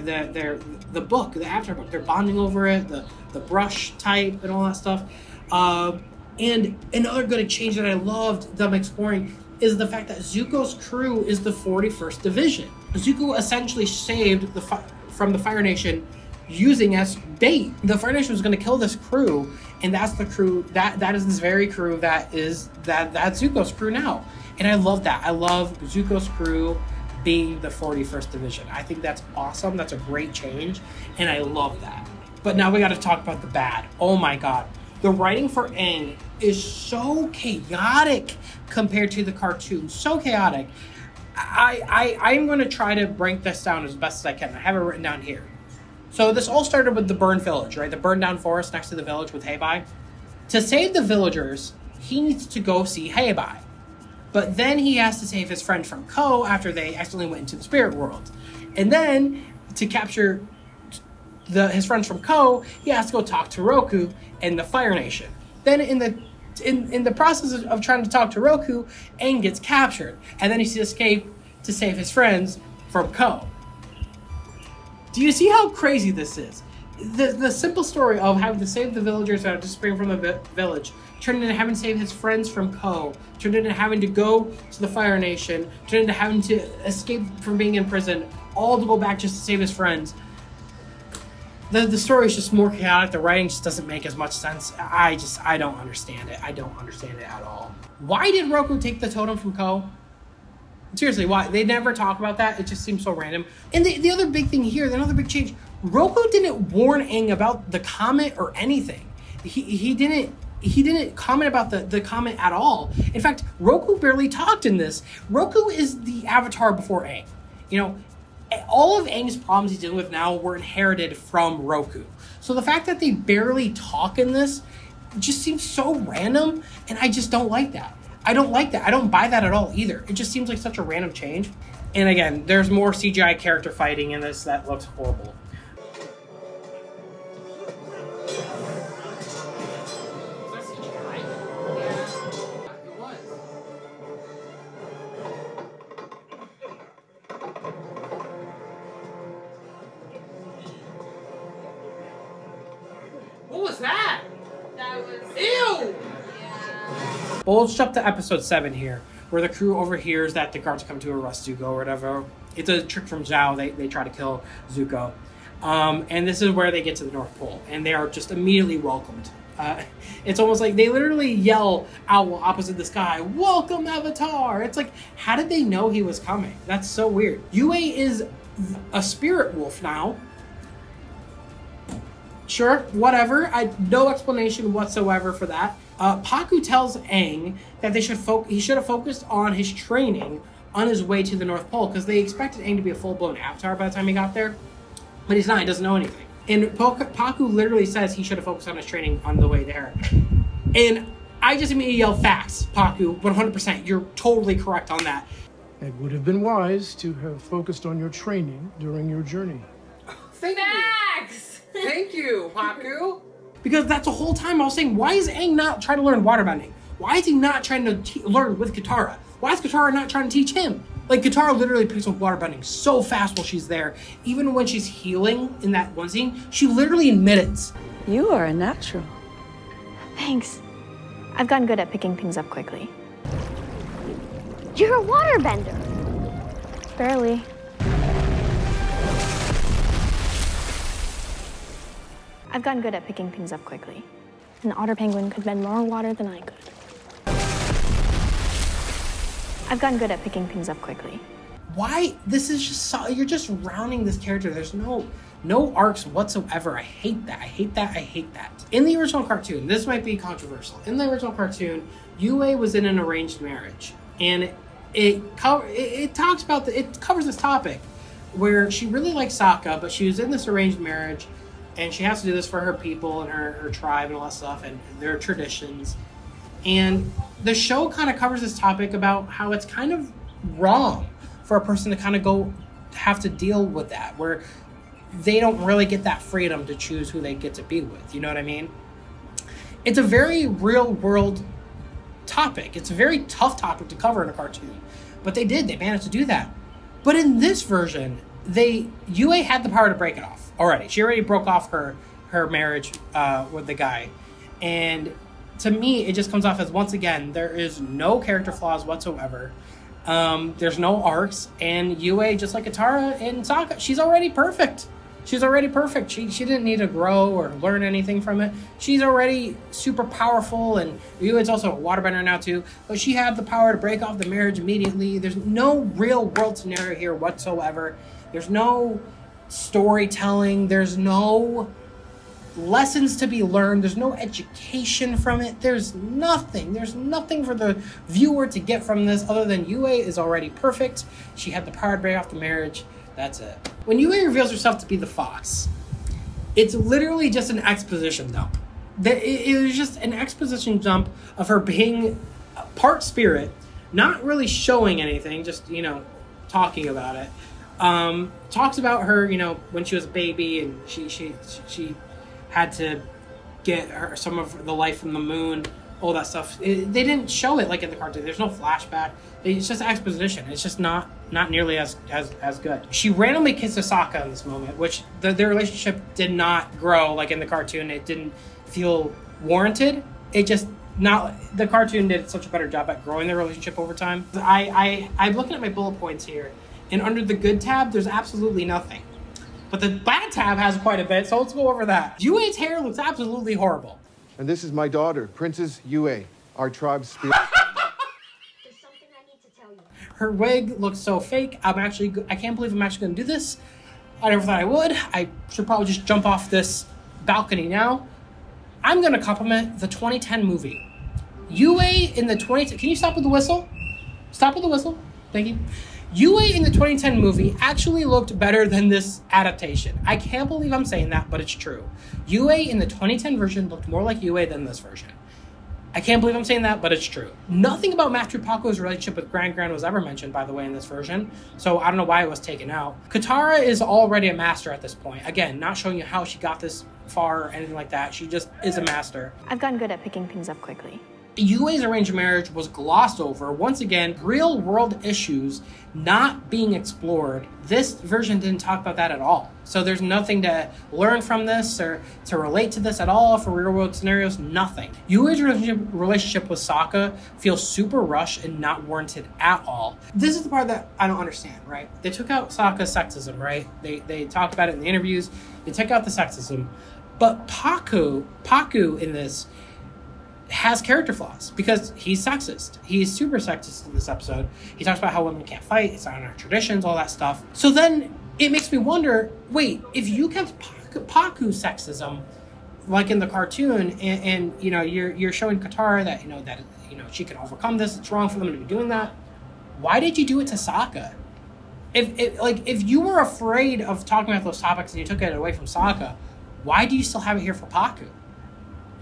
the book, the after book. They're bonding over it, the, the brush type and all that stuff. Uh, and another good exchange that I loved them exploring is the fact that Zuko's crew is the 41st Division. Zuko essentially saved the fi- from the Fire Nation using as bait. The Fire Nation was going to kill this crew, and that's the crew that that is this very crew that is that that's Zuko's crew now. And I love that. I love Zuko's crew being the 41st Division. I think that's awesome. That's a great change, and I love that. But now we got to talk about the bad. Oh my god. The writing for Aang is so chaotic compared to the cartoon. So chaotic. I, I, I'm going to try to break this down as best as I can. I have it written down here. So this all started with the burned village, right? The burned down forest next to the village with Heibai. To save the villagers, he needs to go see Heibai. But then he has to save his friend from Ko after they accidentally went into the spirit world. And then to capture the his friends from Ko, he has to go talk to Roku and the Fire Nation. Then in the in, in the process of, trying to talk to Roku, Aang gets captured, and then he has to escape to save his friends from Ko. Do you see how crazy this is? The, the simple story of having to save the villagers that are disappearing from the vi- village turned into having to save his friends from Ko, turned into having to go to the Fire Nation, turned into having to escape from being in prison, all to go back just to save his friends. The, the story is just more chaotic. The writing just doesn't make as much sense. I just, I don't understand it. I don't understand it at all. Why did Roku take the totem from Ko? Seriously, why? They never talk about that. It just seems so random. And the, the other big thing here, the another big change, Roku didn't warn Aang about the comet or anything. He, he didn't he didn't comment about the, the comet at all. In fact, Roku barely talked in this. Roku is the avatar before Aang. You know, all of Aang's problems he's dealing with now were inherited from Roku. So the fact that they barely talk in this just seems so random, and I just don't like that. I don't like that. I don't buy that at all either. It just seems like such a random change. And again, there's more CGI character fighting in this that looks horrible. Well, jump to episode 7 here, where the crew overhears that the guards come to arrest Zuko or whatever. It's a trick from Zhao. They, they try to kill Zuko. Um, and this is where they get to the North Pole, and they are just immediately welcomed. Uh, it's almost like they literally yell out opposite the sky, Welcome, Avatar! It's like, how did they know he was coming? That's so weird. Yue is a spirit wolf now, Sure, whatever. I no explanation whatsoever for that. Uh, Pakku tells Aang that they should fo- he should have focused on his training on his way to the North Pole because they expected Aang to be a full blown Avatar by the time he got there, but he's not. He doesn't know anything. And Po- Pakku literally says he should have focused on his training on the way there. And I just immediately yell facts, Pakku, 100%. You're totally correct on that. It would have been wise to have focused on your training during your journey. Thank Facts! Thank you, Pakku. Because that's the whole time I was saying, why is Aang not trying to learn waterbending? Why is he not trying to te- learn with Katara? Why is Katara not trying to teach him? Like Katara literally picks up waterbending so fast while she's there. Even when she's healing in that one scene, she literally in minutes. You are a natural. Thanks. I've gotten good at picking things up quickly. You're a waterbender. Barely. I've gotten good at picking things up quickly. An otter penguin could bend more water than I could. I've gotten good at picking things up quickly. Why? This is just so, you're just rounding this character. There's no no arcs whatsoever. I hate that. I hate that. I hate that. In the original cartoon, this might be controversial. In the original cartoon, Yue was in an arranged marriage, and it co- it, it talks about the it covers this topic where she really likes Sokka, but she was in this arranged marriage, and she has to do this for her people and her, her tribe and all that stuff and their traditions. And the show kind of covers this topic about how it's kind of wrong for a person to kind of go have to deal with that, where they don't really get that freedom to choose who they get to be with. You know what I mean? It's a very real world topic. It's a very tough topic to cover in a cartoon, but they did. They managed to do that. But in this version, they Yue had the power to break it off already. She already broke off her her marriage uh, with the guy, and to me, it just comes off as once again there is no character flaws whatsoever. Um, there's no arcs, and Yue, just like Katara and Sokka, she's already perfect. She's already perfect. She she didn't need to grow or learn anything from it. She's already super powerful, and Yue's also a waterbender now too. But she had the power to break off the marriage immediately. There's no real world scenario here whatsoever. There's no storytelling. There's no lessons to be learned. There's no education from it. There's nothing. There's nothing for the viewer to get from this other than Yue is already perfect. She had the power to break off the marriage. That's it. When Yue reveals herself to be the fox, it's literally just an exposition dump. It was just an exposition dump of her being part spirit, not really showing anything, just you know, talking about it. Um, talks about her, you know, when she was a baby and she she she had to get her some of the life from the moon, all that stuff. It, they didn't show it like in the cartoon. There's no flashback. It's just exposition. It's just not not nearly as as, as good. She randomly kisses Sokka in this moment, which the, their relationship did not grow like in the cartoon. It didn't feel warranted. It just not the cartoon did such a better job at growing their relationship over time. I, I I'm looking at my bullet points here, and under the good tab, there's absolutely nothing. But the bad tab has quite a bit, so let's go over that. Yue's hair looks absolutely horrible. And this is my daughter, Princess Yue, our tribe's spirit. Her wig looks so fake. I'm actually, I can't believe I'm actually gonna do this. I never thought I would. I should probably just jump off this balcony now. I'm gonna compliment the 2010 movie. Yue in the 20, can you stop with the whistle? Stop with the whistle. Thank you. Yue in the 2010 movie actually looked better than this adaptation. I can't believe I'm saying that, but it's true. Yue in the 2010 version looked more like Yue than this version. I can't believe I'm saying that, but it's true. Nothing about Master Pakku's relationship with Gran Gran was ever mentioned, by the way, in this version, so I don't know why it was taken out. Katara is already a master at this point. Again, not showing you how she got this far or anything like that. She just is a master. I've gotten good at picking things up quickly. Yue's arranged marriage was glossed over. Once again, real world issues not being explored. This version didn't talk about that at all. So there's nothing to learn from this or to relate to this at all for real world scenarios. Nothing. Yue's relationship, relationship with Sokka feels super rushed and not warranted at all. This is the part that I don't understand, right? They took out Sokka's sexism, right? They, they talked about it in the interviews. They took out the sexism. But Pakku, Pakku in this has character flaws because he's sexist. He's super sexist in this episode. He talks about how women can't fight, it's not in our traditions, all that stuff. So then it makes me wonder wait, if you kept Pakku, sexism, like in the cartoon, and, and, you know you're you're showing Katara that you know that you know she can overcome this. It's wrong for them to be doing that. Why did you do it to Sokka? If, if like if you were afraid of talking about those topics and you took it away from Sokka, why do you still have it here for Pakku?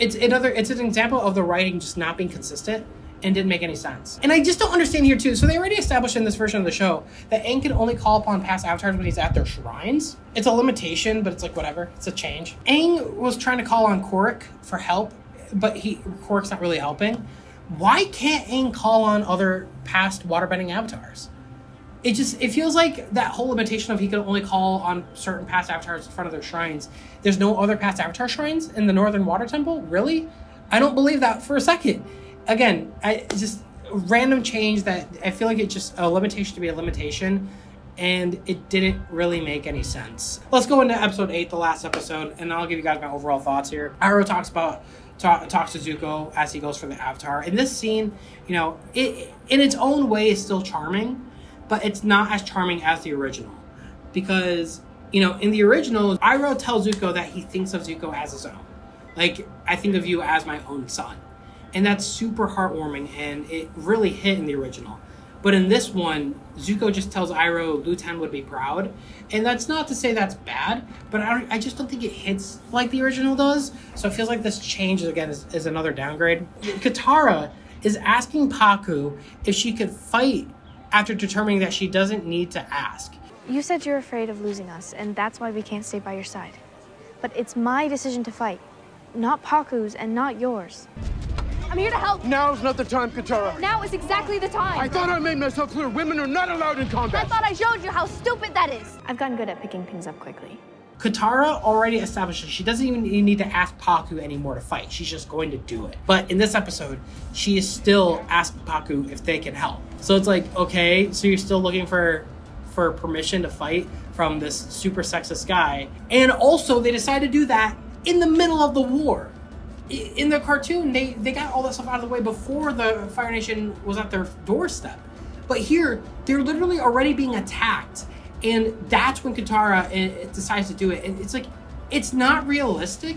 It's another it's an example of the writing just not being consistent and didn't make any sense. And I just don't understand here too. So they already established in this version of the show that Aang can only call upon past avatars when he's at their shrines. It's a limitation, but it's like whatever. It's a change. Aang was trying to call on Kuruk for help, but he Kuruk's not really helping. Why can't Aang call on other past waterbending avatars? It just it feels like that whole limitation of he can only call on certain past avatars in front of their shrines. There's no other past avatar shrines in the Northern Water Temple. Really, I don't believe that for a second. Again, I just random change that I feel like it's just a limitation to be a limitation, and it didn't really make any sense. Let's go into episode eight, the last episode, and I'll give you guys my overall thoughts here. Iroh talks about talk, talks to Zuko as he goes for the Avatar. In this scene, you know, it in its own way is still charming but it's not as charming as the original. Because you know in the original Iroh tells Zuko that he thinks of Zuko as his own. Like I think of you as my own son. And that's super heartwarming and it really hit in the original. But in this one Zuko just tells Iroh Lu Ten would be proud. And that's not to say that's bad but I, I just don't think it hits like the original does. So it feels like this change again is, is another downgrade. Katara is asking Pakku if she could fight after determining that she doesn't need to ask. You said you're afraid of losing us, and that's why we can't stay by your side. But it's my decision to fight, not Pakku's and not yours. I'm here to help. Now's not the time, Katara. Now is exactly the time. I thought I made myself clear. Women are not allowed in combat. I thought I showed you how stupid that is. I've gotten good at picking things up quickly. Katara already established she doesn't even need to ask Pakku anymore to fight. She's just going to do it. But in this episode, she is still asking Pakku if they can help. So it's like, okay, so you're still looking for for permission to fight from this super sexist guy. And also they decide to do that in the middle of the war. In the cartoon, they, they got all that stuff out of the way before the Fire Nation was at their doorstep. But here, they're literally already being attacked and that's when Katara eh, decides to do it. And it's like, it's not realistic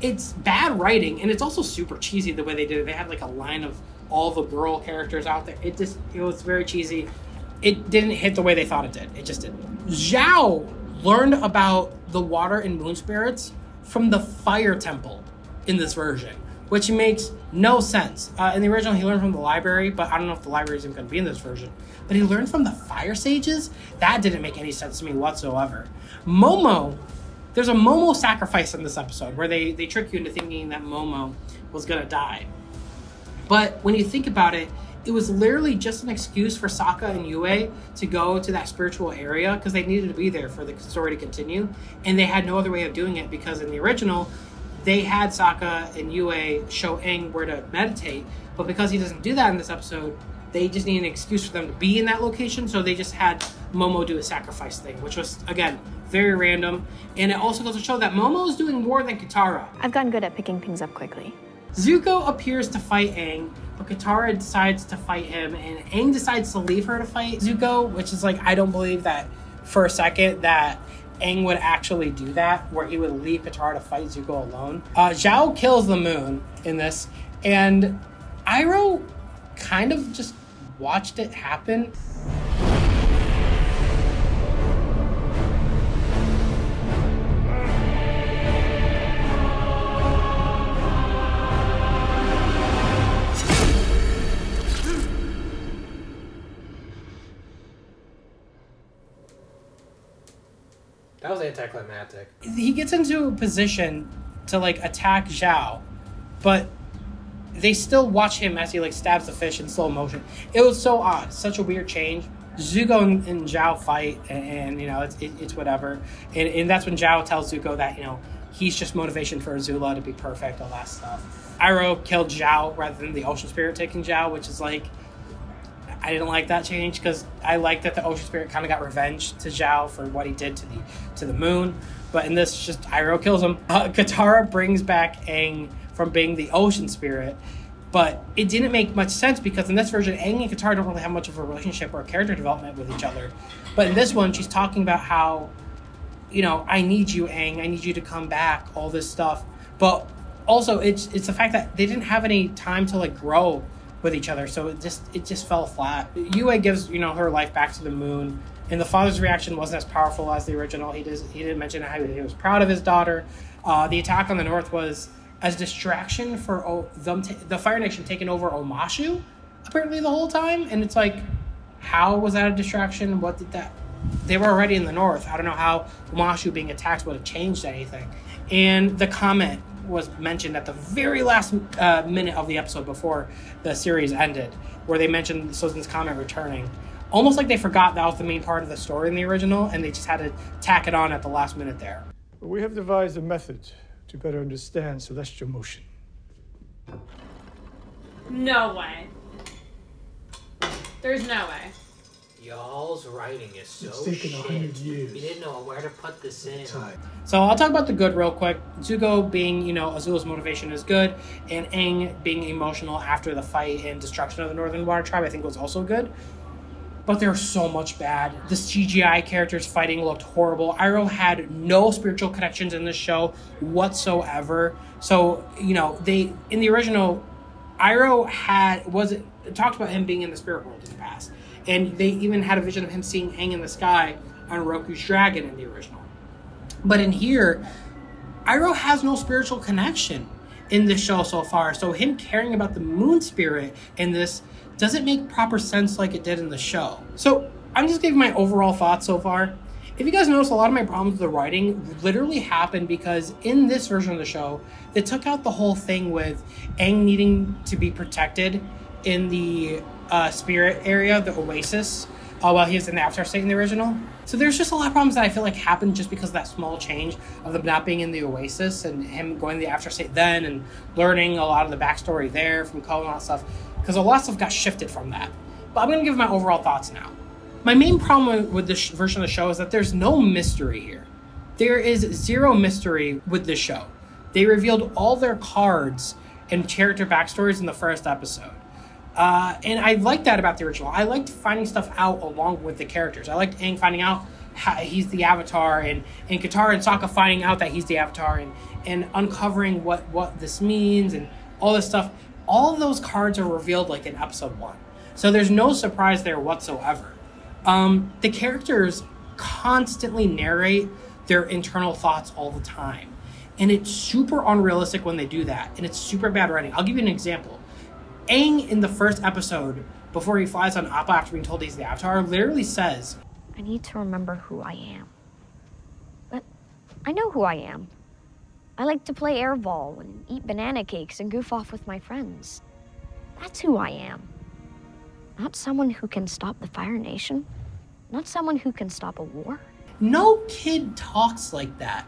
it's bad writing and it's also super cheesy the way they did it. They had like a line of all the girl characters out there. It just it was very cheesy. It didn't hit the way they thought it did. It just didn't. Zhao learned about the water and moon spirits from the fire temple in this version, which makes no sense. Uh, in the original, he learned from the library, but I don't know if the library is even going to be in this version. But he learned from the fire sages? That didn't make any sense to me whatsoever. Momo, there's a Momo sacrifice in this episode where they, they trick you into thinking that Momo was going to die. But when you think about it, it was literally just an excuse for Sokka and Yue to go to that spiritual area because they needed to be there for the story to continue. And they had no other way of doing it because in the original, they had Sokka and Yue show Aang where to meditate. But because he doesn't do that in this episode, they just need an excuse for them to be in that location. So they just had Momo do a sacrifice thing, which was, again, very random. And it also goes to show that Momo is doing more than Katara. I've gotten good at picking things up quickly. Zuko appears to fight Aang, but Katara decides to fight him, and Aang decides to leave her to fight Zuko, which is like, I don't believe that for a second that Aang would actually do that, where he would leave Katara to fight Zuko alone. Uh, Zhao kills the moon in this, and Iroh kind of just watched it happen. Anticlimactic. he gets into a position to like attack Zhao, but they still watch him as he like stabs the fish in slow motion. It was so odd, such a weird change. Zuko and, and Zhao fight, and, and you know it's it, it's whatever, and, and that's when Zhao tells Zuko that you know he's just motivation for Azula to be perfect, all that stuff. Iroh killed Zhao rather than the Ocean Spirit taking Zhao, which is like I didn't like that change because I like that the Ocean Spirit kind of got revenge to Zhao for what he did to the to the moon. But in this, just Iroh kills him. Uh, Katara brings back Aang from being the Ocean Spirit, but it didn't make much sense because in this version, Aang and Katara don't really have much of a relationship or character development with each other. But in this one, she's talking about how, you know, I need you, Aang. I need you to come back. All this stuff, but also it's it's the fact that they didn't have any time to like grow with each other. So it just it just fell flat. Yue gives you know her life back to the moon, and the father's reaction wasn't as powerful as the original. He does he didn't mention how he was proud of his daughter. Uh, the attack on the north was as distraction for o- them ta- the Fire Nation taking over Omashu apparently the whole time, and it's like how was that a distraction? What did that? They were already in the north. I don't know how Omashu being attacked would have changed anything. And the comet was mentioned at the very last uh, minute of the episode before the series ended, where they mentioned Sozin's comet returning. Almost like they forgot that was the main part of the story in the original, and they just had to tack it on at the last minute there. We have devised a method to better understand celestial motion. No way. There's no way. Y'all's writing is so It's taken shit. hundred years. We didn't know where to put this in. So I'll talk about the good real quick. Zuko being, you know, Azula's motivation is good, and Aang being emotional after the fight and destruction of the Northern Water Tribe, I think was also good. But there's so much bad. The CGI characters fighting looked horrible. Iroh had no spiritual connections in this show whatsoever. So, you know, they in the original, Iroh had was it talked about him being in the spirit world in the past. And they even had a vision of him seeing Aang in the sky on Roku's dragon in the original. But in here, Iroh has no spiritual connection in this show so far. So him caring about the moon spirit in this doesn't make proper sense like it did in the show. So I'm just giving my overall thoughts so far. If you guys notice, a lot of my problems with the writing literally happened because in this version of the show, they took out the whole thing with Aang needing to be protected in the uh, spirit area, the Oasis, uh, while he was in the Avatar state in the original. So there's just a lot of problems that I feel like happened just because of that small change of them not being in the Oasis and him going to the Avatar state then and learning a lot of the backstory there from Ko and all that stuff. Because a lot of stuff got shifted from that. But I'm going to give my overall thoughts now. My main problem with this version of the show is that there's no mystery here. There is zero mystery with this show. They revealed all their cards and character backstories in the first episode. Uh, and I liked that about the original. I liked finding stuff out along with the characters. I liked Aang finding out he's the Avatar, and and Katara and Sokka finding out that he's the Avatar, and and uncovering what what this means, and all this stuff. All of those cards are revealed like in episode one, so there's no surprise there whatsoever. Um, the characters constantly narrate their internal thoughts all the time. And it's super unrealistic when they do that. And it's super bad writing. I'll give you an example. Aang in the first episode, before he flies on Appa after being told he's the Avatar, literally says, I need to remember who I am. But I know who I am. I like to play airball and eat banana cakes and goof off with my friends. That's who I am. Not someone who can stop the Fire Nation. Not someone who can stop a war. No kid talks like that.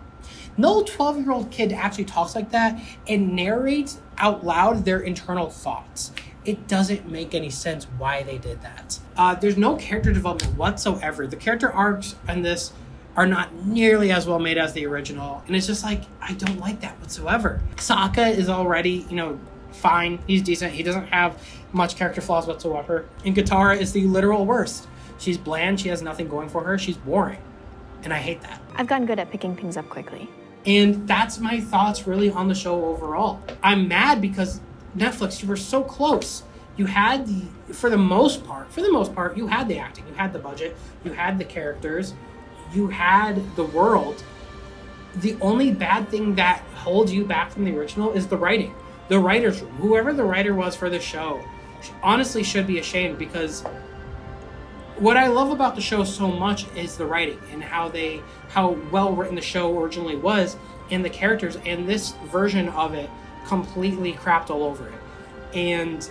No 12 year old kid actually talks like that and narrates out loud their internal thoughts. It doesn't make any sense why they did that. Uh, there's no character development whatsoever. The character arcs in this are not nearly as well made as the original. And it's just like, I don't like that whatsoever. Sokka is already, you know, fine. He's decent. He doesn't have much character flaws whatsoever. And Katara is the literal worst. She's bland. She has nothing going for her. She's boring. And I hate that. I've gotten good at picking things up quickly. And that's my thoughts really on the show overall. I'm mad because Netflix, you were so close. You had the, for the most part, for the most part, you had the acting, you had the budget, you had the characters, you had the world. The only bad thing that holds you back from the original is the writing. The writer's room, whoever the writer was for the show, honestly should be ashamed because what I love about the show so much is the writing and how they how well written the show originally was and the characters and this version of it completely crapped all over it. And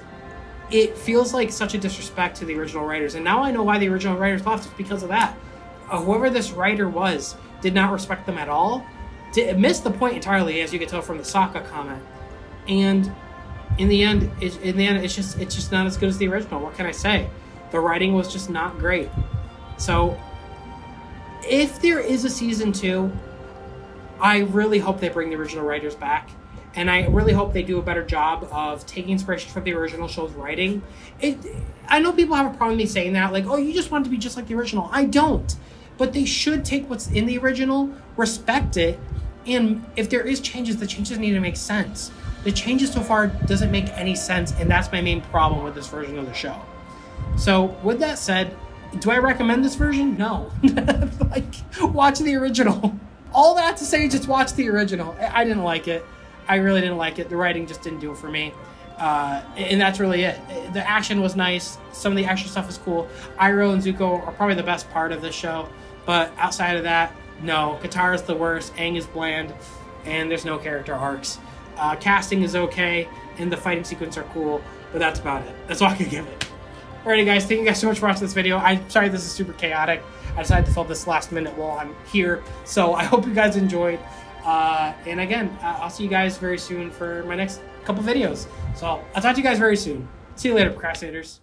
it feels like such a disrespect to the original writers. And now I know why the original writers left. It's because of that. Uh, whoever this writer was did not respect them at all. Did, missed the point entirely, as you can tell from the Sokka comment. And in the end, it, in the end, it's just it's just not as good as the original. What can I say? The writing was just not great. So, if there is a season two, I really hope they bring the original writers back. And I really hope they do a better job of taking inspiration from the original show's writing. It, I know people have a problem with me saying that, like, oh, you just want it to be just like the original. I don't. But they should take what's in the original, respect it, and if there is changes, the changes need to make sense. The changes so far doesn't make any sense, and that's my main problem with this version of the show. So, with that said, do I recommend this version? No. like, watch the original. All that to say, just watch the original. I didn't like it. I really didn't like it. The writing just didn't do it for me. Uh, and that's really it. The action was nice. Some of the extra stuff is cool. Iroh and Zuko are probably the best part of the show. But outside of that, no. Katara's the worst. Aang is bland. And there's no character arcs. Uh, casting is okay. And the fighting sequence are cool. But that's about it. That's all I can give it. Alrighty guys, thank you guys so much for watching this video. I'm sorry this is super chaotic. I decided to film this last minute while I'm here. So I hope you guys enjoyed. Uh, and again, uh, I'll see you guys very soon for my next couple videos. So I'll talk to you guys very soon. See you later, procrastinators.